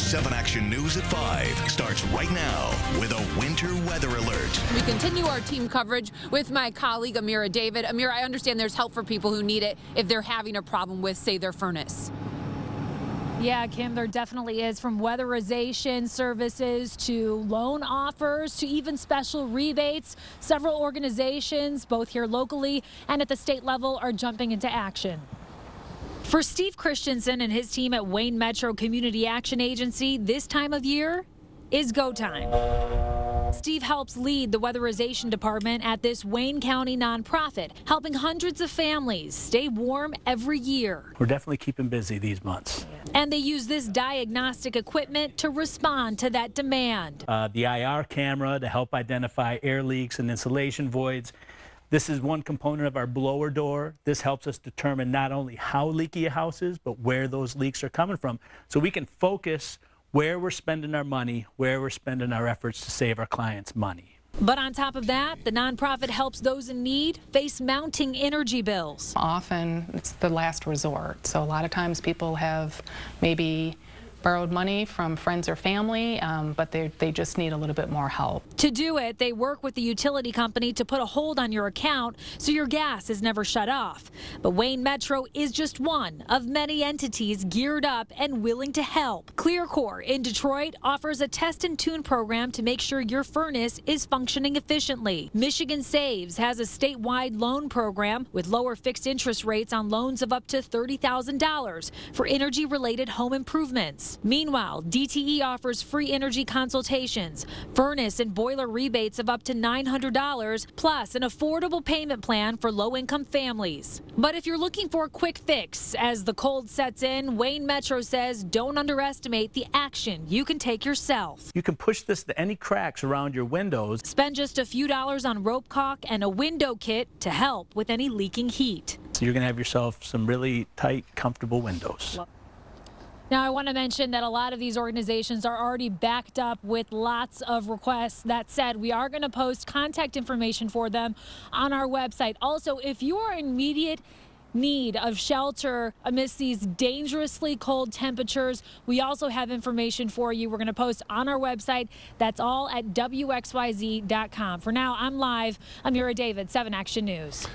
7 Action News at 5 starts right now with a winter weather alert. We continue our team coverage with my colleague Ameera David. Ameera, I understand there's help for people who need it if they're having a problem with, say, their furnace. Yeah, Kim, there definitely is from weatherization services to loan offers to even special rebates. Several organizations, both here locally and at the state level, are jumping into action. For Steve Christensen and his team at Wayne Metro Community Action Agency, this time of year is go time. Steve helps lead the weatherization department at this Wayne County nonprofit, helping hundreds of families stay warm every year. We're definitely keeping busy these months. And they use this diagnostic equipment to respond to that demand. Uh, the IR camera to help identify air leaks and insulation voids. This is one component of our blower door. This helps us determine not only how leaky a house is, but where those leaks are coming from. So we can focus where we're spending our money, where we're spending our efforts to save our clients money. But on top of that, the nonprofit helps those in need face mounting energy bills. Often it's the last resort. So a lot of times people have maybe borrowed money from friends or family, um, but they they just need a little bit more help. To do it, they work with the utility company to put a hold on your account so your gas is never shut off. But Wayne Metro is just one of many entities geared up and willing to help. CLEARCorps in Detroit offers a test and tune program to make sure your furnace is functioning efficiently. Michigan Saves has a statewide loan program with lower fixed interest rates on loans of up to $30,000 for energy related home improvements. Meanwhile, DTE offers free energy consultations, furnace and boiler rebates of up to $900, plus an affordable payment plan for low income families. But if you're looking for a quick fix as the cold sets in, Wayne Metro says don't underestimate the action you can take yourself. You can push this to any cracks around your windows. Spend just a few dollars on rope caulk and a window kit to help with any leaking heat. So you're going to have yourself some really tight, comfortable windows. Now, I want to mention that a lot of these organizations are already backed up with lots of requests. That said, we are going to post contact information for them on our website. Also, if you are in immediate need of shelter amidst these dangerously cold temperatures, we also have information for you. We're going to post on our website. That's all at WXYZ.com. For now, I'm live. Ameera David, 7 Action News.